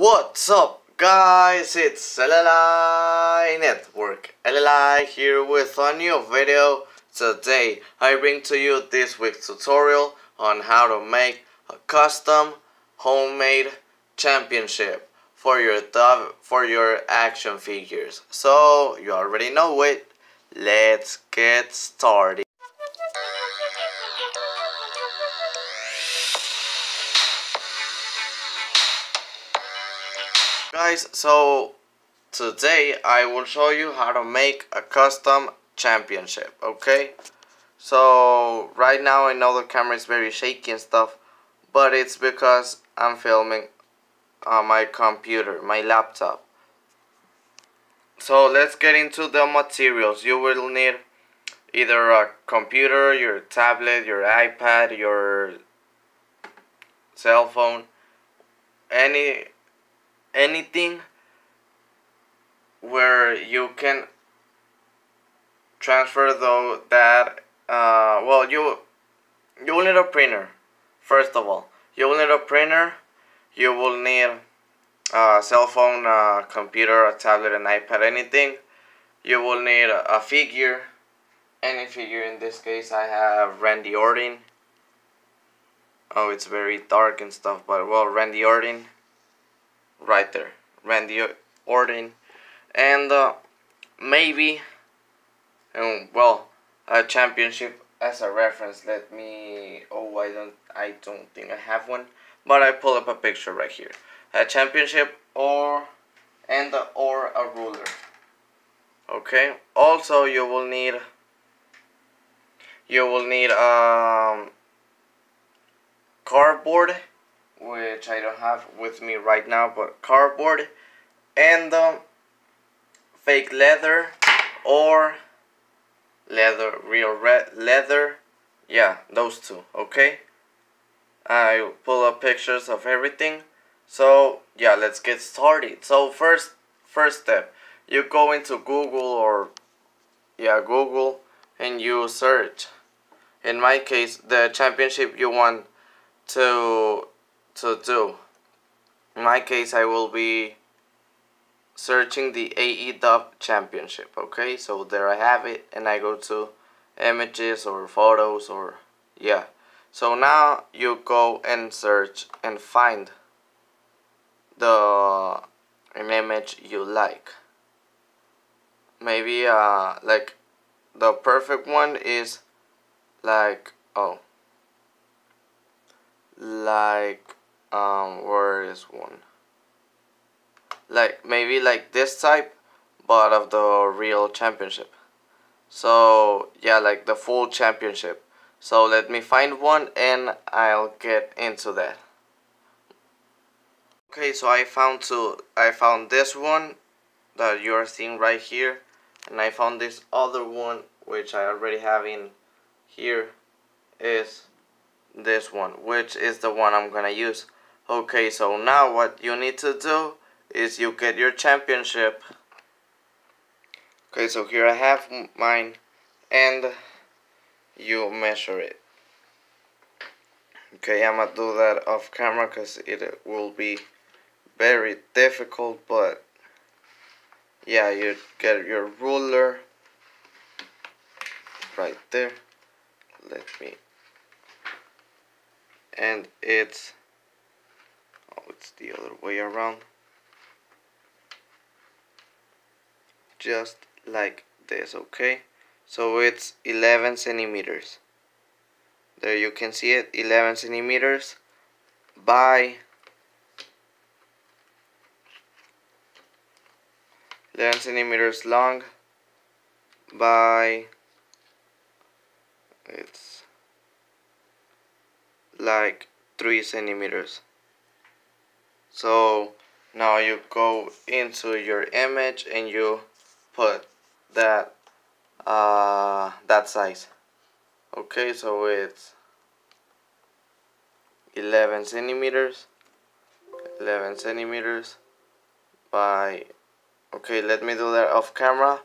What's up guys, it's LLI Network, LLI here with a new video. Today I bring to you this week's tutorial on how to make a custom homemade championship for your for your action figures. So you already know it, let's get started. Guys, so today I will show you how to make a custom championship, okay? So right now I know the camera is very shaky and stuff, but it's because I'm filming on my computer, my laptop. So let's get into the materials. You will need either a computer, your tablet, your iPad, your cell phone, any anything where you can transfer though that uh, well you you will need a printer first of all. You will need a printer. You will need a cell phone a computer a tablet an ipad anything. You will need a figure. Any figure in this case I have Randy Orton. Oh it's very dark and stuff but well Randy Orton right there Randy Orton. And uh, maybe and well a championship as a reference let me oh I don't I don't think I have one but I pull up a picture right here. A championship or and uh, or a ruler. Okay also you will need you will need um cardboard which I don't have with me right now, but cardboard and um, fake leather or leather, real red leather. Yeah, those two, okay? I pull up pictures of everything. So, yeah, let's get started. So, first first step, you go into Google or yeah, Google and you search. In my case, the championship you want to to do. In my case, I will be searching the AEW Championship. Okay, so there I have it, and I go to images or photos or yeah. So now you go and search and find the an image you like. Maybe uh like the perfect one is like oh like um where is one like maybe like this type but of the real championship. So yeah like the full championship. So let me find one and I'll get into that. Okay so I found two. I found this one that you're seeing right here and I found this other one which I already have in here is this one which is the one I'm gonna use Okay, so now what you need to do is you get your championship. Okay, so here I have mine and you measure it. Okay, I'm gonna do that off camera because it will be very difficult, but yeah, you get your ruler right there. Let me, and it's it's the other way around. Just like this okay? So it's 11 centimeters. There you can see it 11 centimeters by 11 centimeters long by it's like 3 centimeters so now you go into your image and you put that uh, that size. Okay so it's 11 centimeters 11 centimeters by okay let me do that off camera.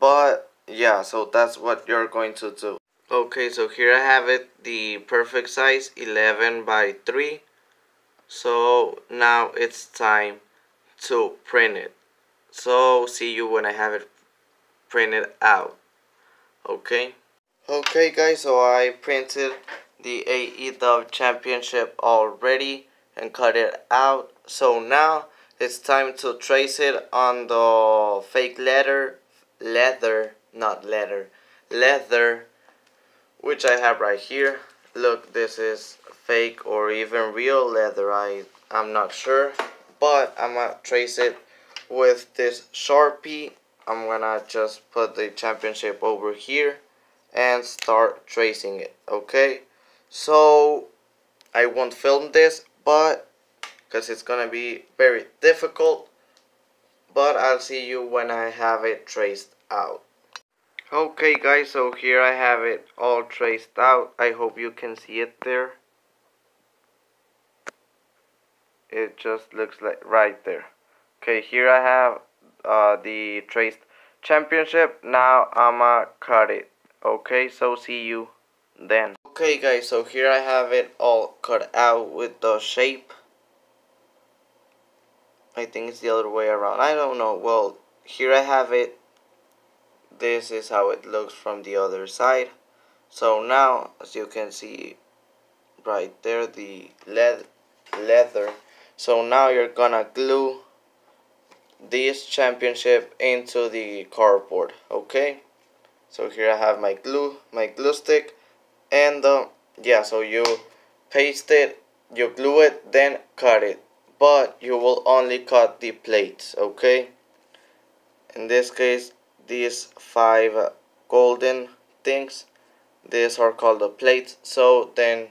But yeah so that's what you're going to do. Okay so here I have it the perfect size 11 by 3 so now it's time to print it. So see you when I have it printed out. Okay? Okay guys so I printed the AEW championship already and cut it out. So now it's time to trace it on the fake leather leather not leather leather which I have right here. Look this is fake or even real leather I I'm not sure but I'm gonna trace it with this sharpie. I'm gonna just put the championship over here and start tracing it okay? So I won't film this but because it's gonna be very difficult but I'll see you when I have it traced out. Okay guys so here I have it all traced out. I hope you can see it there it just looks like right there. Okay here I have uh, the traced championship. Now I'ma cut it. Okay so see you then. Okay guys so here I have it all cut out with the shape. I think it's the other way around. I don't know. Well here I have it. This is how it looks from the other side. So now as you can see right there the lead leather so now you're gonna glue this championship into the cardboard okay? So here I have my glue my glue stick and uh, yeah so you paste it you glue it then cut it. But you will only cut the plates okay? In this case these five golden things these are called the plates. So then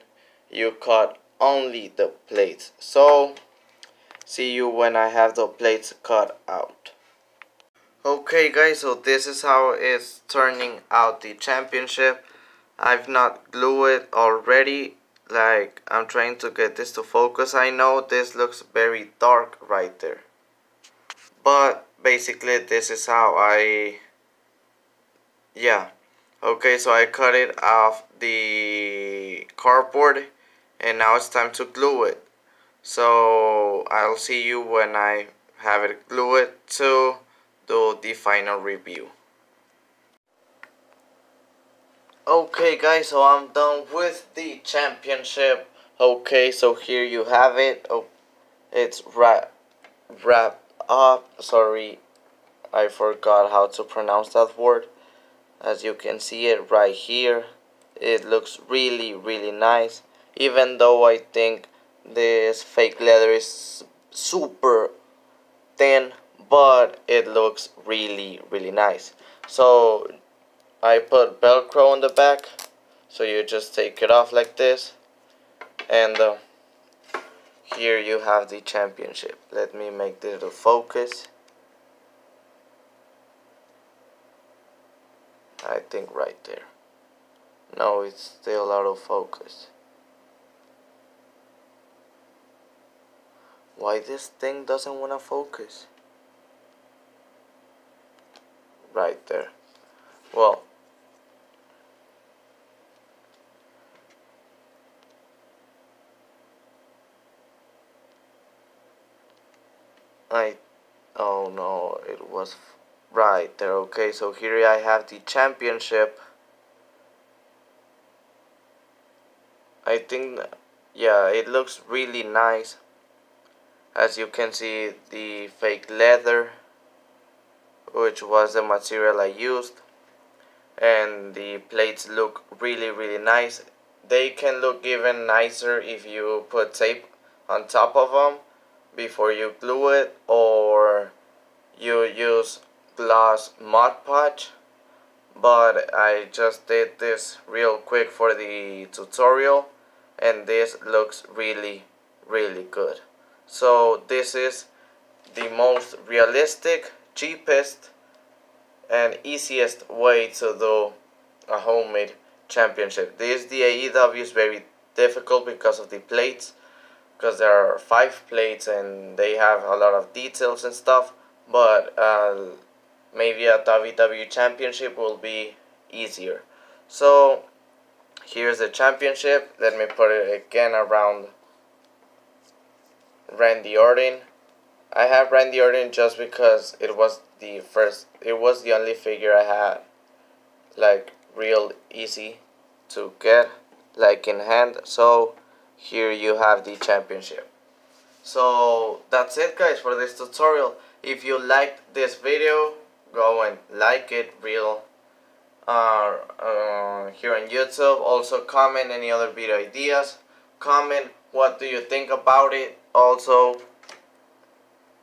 you cut only the plates. So see you when I have the plates cut out. Okay guys so this is how it's turning out the championship. I've not glued it already. Like I'm trying to get this to focus. I know this looks very dark right there. But basically this is how I yeah. Okay so I cut it off the cardboard and now it's time to glue it so I'll see you when I have it glued to do the final review. Okay guys so I'm done with the championship. Okay so here you have it. Oh it's wrap wrapped up. Sorry I forgot how to pronounce that word. As you can see it right here. It looks really really nice. Even though I think this fake leather is super thin but it looks really really nice. So I put velcro on the back. So you just take it off like this. And uh, here you have the championship. Let me make this a focus. I think right there. No it's still out of focus why this thing doesn't want to focus. Right there. Well I oh no it was right there okay so here I have the championship. I think yeah it looks really nice as you can see the fake leather which was the material I used. And the plates look really really nice. They can look even nicer if you put tape on top of them before you glue it or you use glass Mod Podge. But I just did this real quick for the tutorial and this looks really really good so this is the most realistic cheapest and easiest way to do a homemade championship. This the AEW is very difficult because of the plates because there are five plates and they have a lot of details and stuff but uh, maybe a WWE championship will be easier. So here's the championship. Let me put it again around Randy Orton. I have Randy Orton just because it was the first, it was the only figure I had, like real easy to get, like in hand. So here you have the championship. So that's it guys for this tutorial. If you liked this video, go and like it real uh, uh, here on YouTube. Also comment any other video ideas. Comment what do you think about it. Also,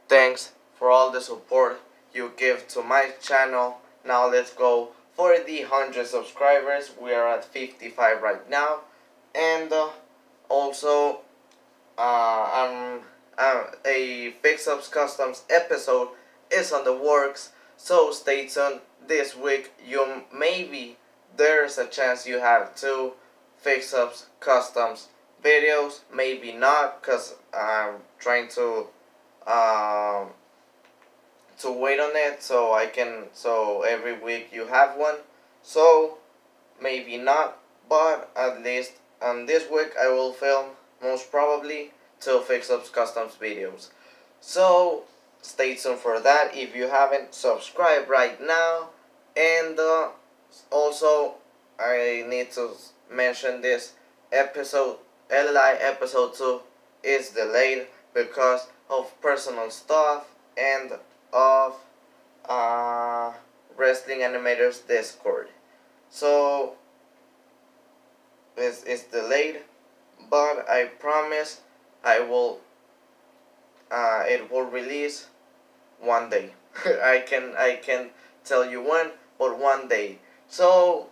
thanks for all the support you give to my channel. Now let's go for the 100 subscribers. We are at 55 right now. And uh, also, uh, I'm, uh, a Fix Ups Customs episode is on the works. So stay tuned this week. You maybe there's a chance you have two Fix Ups Customs videos. Maybe not because I'm trying to um, to wait on it so I can so every week you have one. So maybe not but at least on this week I will film most probably two fix ups customs videos. So stay tuned for that if you haven't subscribe right now. And uh, also I need to mention this episode LI episode 2 is delayed because of personal stuff and of uh, Wrestling Animators Discord. So it's, it's delayed, but I promise I will. Uh, it will release one day. I can I can tell you when, but one day. So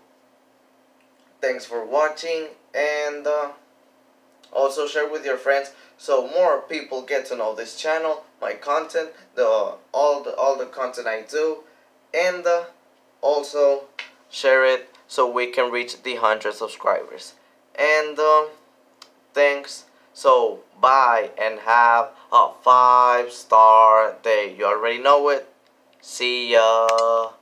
thanks for watching and. Uh, also share with your friends so more people get to know this channel, my content, the all the all the content I do, and uh, also share it so we can reach the 100 subscribers. And uh, thanks. So bye and have a 5 star day. You already know it. See ya.